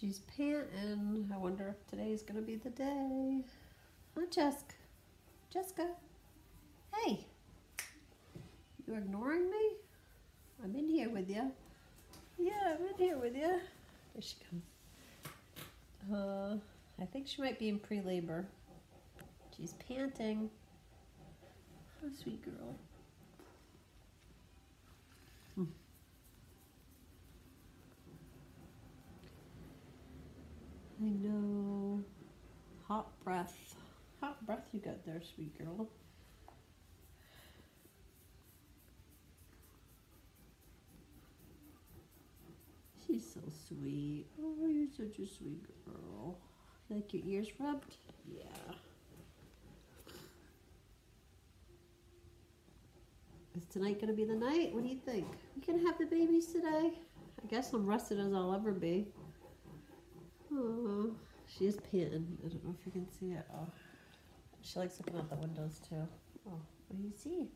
She's panting. I wonder if today's gonna be the day. Huh, Jessica? Jessica? Hey! You ignoring me? I'm in here with you. Yeah, I'm in here with you. There she comes. Uh, I think she might be in pre-labor. She's panting. Oh, sweet girl. I know. Hot breath. Hot breath you got there, sweet girl. She's so sweet. Oh, you're such a sweet girl. Like your ears rubbed? Yeah. Is tonight gonna be the night? What do you think? We gonna have the babies today? I guess I'm rested as I'll ever be. She is panting. I don't know if you can see it. Oh, she likes looking out the windows too. Oh, what do you see?